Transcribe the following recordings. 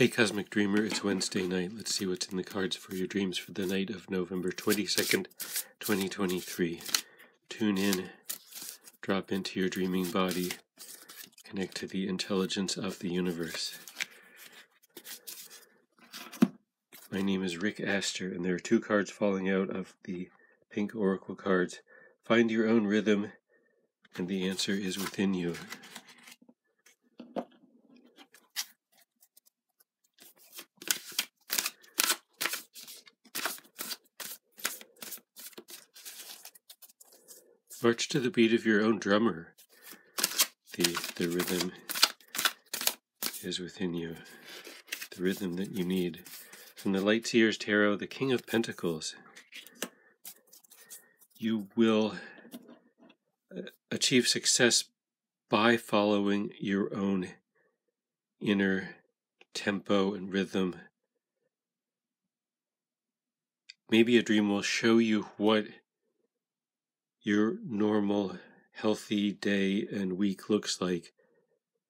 Hey, Cosmic Dreamer, it's Wednesday night. Let's see what's in the cards for your dreams for the night of November 22nd, 2023. Tune in, drop into your dreaming body, connect to the intelligence of the universe. My name is Rick Aster, and there are two cards falling out of the pink oracle cards. Find your own rhythm, and the answer is within you. March to the beat of your own drummer. The, the rhythm is within you, the rhythm that you need. From the Light Seers Tarot, the King of Pentacles. You will uh, achieve success by following your own inner tempo and rhythm. Maybe a dream will show you what your normal, healthy day and week looks like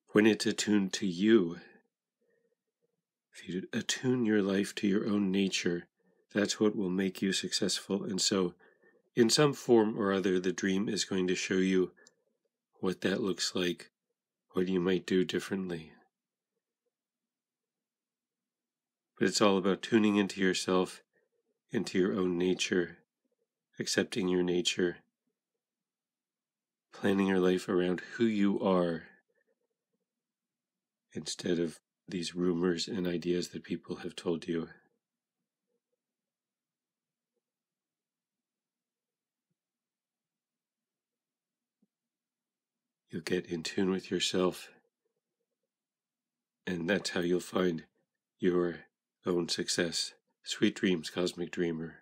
when it's attuned to you. If you attune your life to your own nature, that's what will make you successful. And so, in some form or other, the dream is going to show you what that looks like, what you might do differently. But it's all about tuning into yourself, into your own nature, accepting your nature planning your life around who you are instead of these rumors and ideas that people have told you. You'll get in tune with yourself, and that's how you'll find your own success. Sweet dreams, Cosmic Dreamer.